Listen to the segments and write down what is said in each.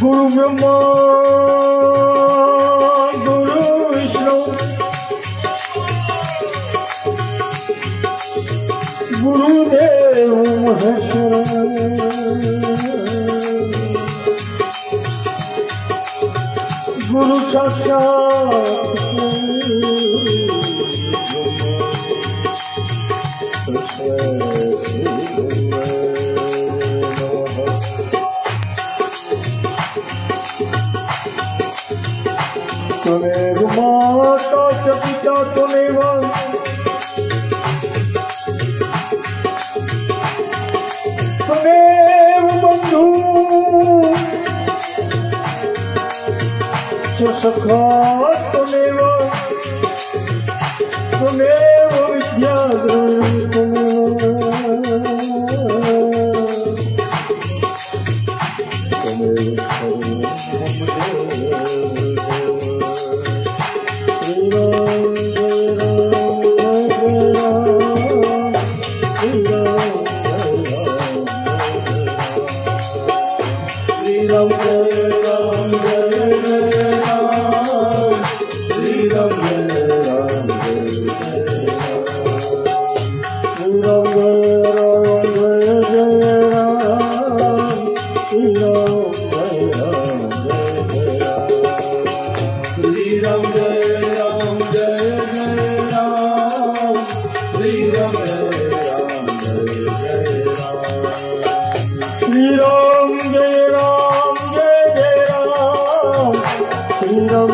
Guru meu amor. don't believe તને બંધુ. જો સખા તને તને વિદ્યા તને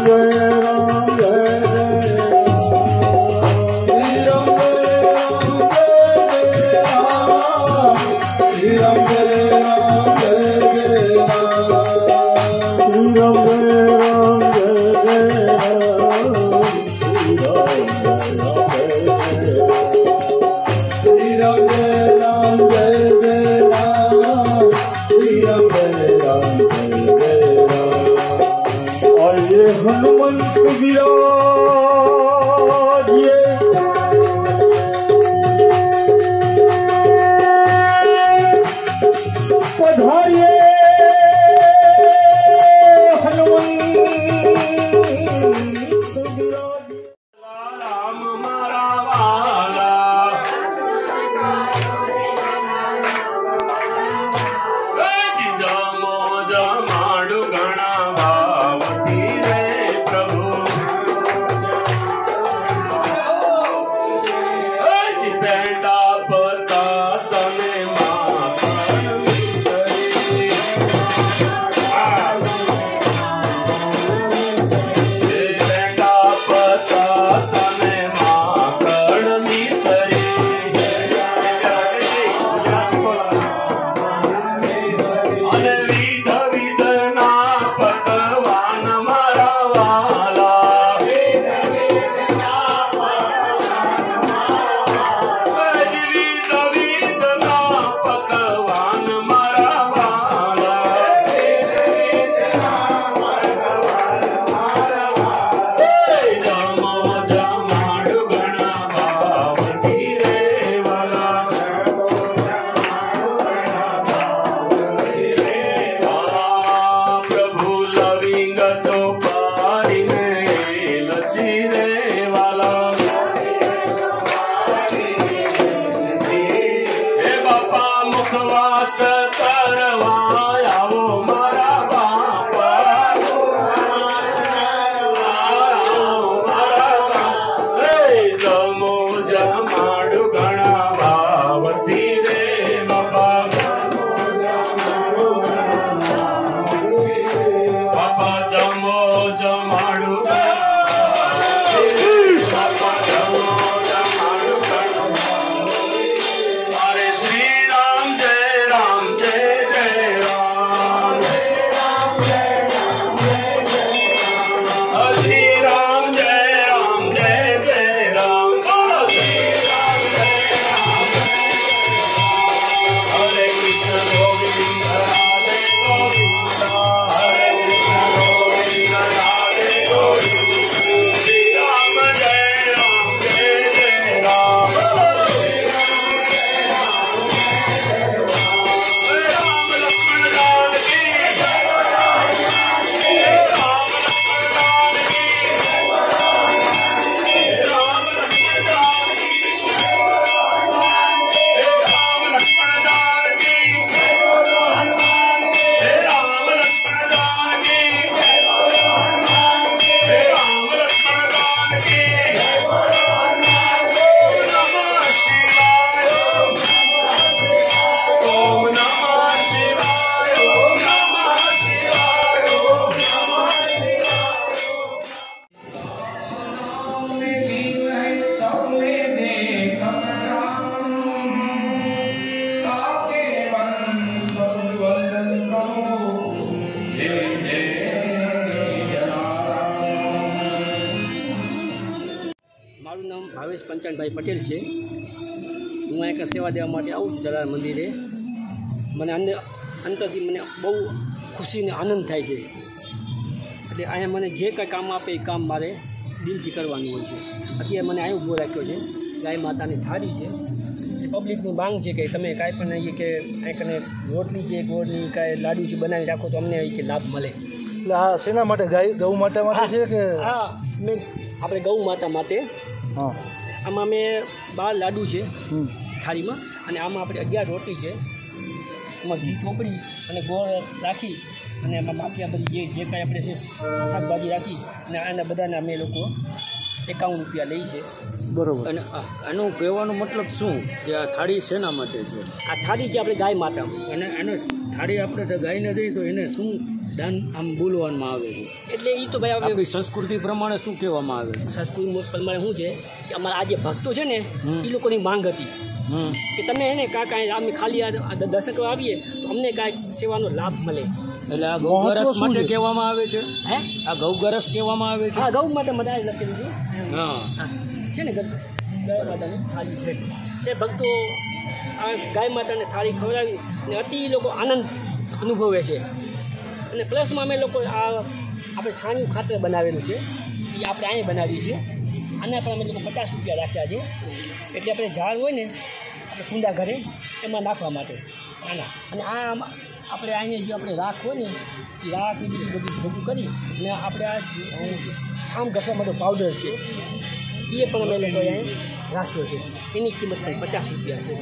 Jai Ram Oh, no one to be all. Kishanbhai Patel છે. હું અહીંયા સેવા દેવા માટે આવું છું જલારામ મંદિરે. મને અંદર અંતરથી મને બહુ ખુશી અને આનંદ થાય છે. એટલે અહીંયા મને જે કાંઈ કામ આપે એ કામ મારે દિલથી કરવાનું હોય છે. અત્યારે મને અહીં ઊભો રાખ્યો છે. ગાય માતાની થાળી છે. એ પબ્લિકની માંગ છે કે તમે કાંઈ પણ અહીં કે અહીં કને રોટલી છે ગોળની કાંઈ લાડુ છે બનાવી રાખો તો અમને અહીં કે લાભ મળે. એટલે આ શેના માટે ગાય ગૌ માતા માટે છે કે? હા મેં આપણે ગૌ માતા માટે હા. આમાં મેં બાર લાડુ છે થાળીમાં. અને આમાં આપણે અગિયાર રોટી છે. એમાં ઘી ચોપડી અને ગોળ રાખી અને એમાં બાકી બધી જે જે કાંઈ આપણે શાકભાજી રાખી અને આના બધાને અમે લોકો એકાવન રૂપિયા લઈ છે. બરોબર. અને એનું કહેવાનો મતલબ શું? કે આ થાળી શેના માટે છે? આ થાળી જે આપણે ગાય માતા અને એને થાળી આપણે તો ગાઈને દઈએ તો એને શું દાન આમ બોલવામાં આવે છે? એટલે એ તો ભાઈ આપણે સંસ્કૃતિ પ્રમાણે શું કહેવામાં આવે છે? સંસ્કૃતિ પ્રમાણે શું છે? કે અમારા આ જે ભક્તો છે ને એ લોકોની માંગ હતી. કે તમે એને કાંઈ કાંઈ અમે ખાલી આ આ દર્શન આવીએ તો અમને કાંઈક સેવાનો લાભ મળે. એટલે આ ગૌ ગૌગરસ માટે કહેવામાં આવે છે? હે? આ ગૌગરસ કહેવામાં આવે છે? હા ગૌ માટે બધા લખેલું છે. હા. હા, છે ને ગાય માતાની થાળી છે તે ભક્તો આ ગાય માતાને થાળી ખવડાવી અને અતિ લોકો આનંદ અનુભવે છે. અને પ્લસમાં અમે લોકો આ આપણે છાણિયું ખાતર બનાવેલું છે. એ આપણે અહીં બનાવીએ છીએ. આના પણ અમે લોકો પચાસ રૂપિયા રાખ્યા છે. એટલે આપણે ઝાડ હોય ને, આપણે કુંડા ઘરે એમાં નાખવા માટે. આના. અને આ આપણે અહીંયા જે આપણે રાખ હોય ને, એ રાખ એ બધું ભેગું કરી અને આપણે આ આમ ઘસવા માટે પાવડર છે. એ પણ અમે લોકો અહીંયા રાખ્યો છે એની કિંમત પણ પચાસ રૂપિયા છે.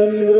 Oh.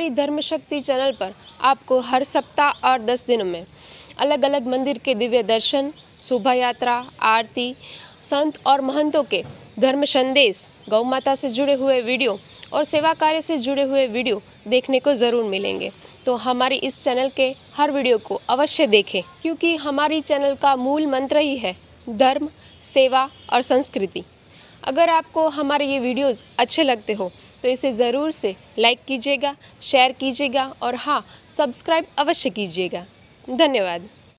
हमारी धर्म शक्ति चैनल पर आपको हर सप्ताह और दस दिनों में अलग अलग मंदिर के दिव्य दर्शन, शोभा यात्रा, आरती, संत और महंतों के धर्म संदेश, गौ माता से जुड़े हुए वीडियो और सेवा कार्य से जुड़े हुए वीडियो देखने को ज़रूर मिलेंगे। तो हमारी इस चैनल के हर वीडियो को अवश्य देखें, क्योंकि हमारी चैनल का मूल मंत्र ही है, धर्म, सेवा और संस्कृति। अगर आपको हमारे ये वीडियोस अच्छे लगते हो तो इसे ज़रूर से लाइक कीजिएगा शेयर कीजिएगा और हाँ सब्सक्राइब अवश्य कीजिएगा धन्यवाद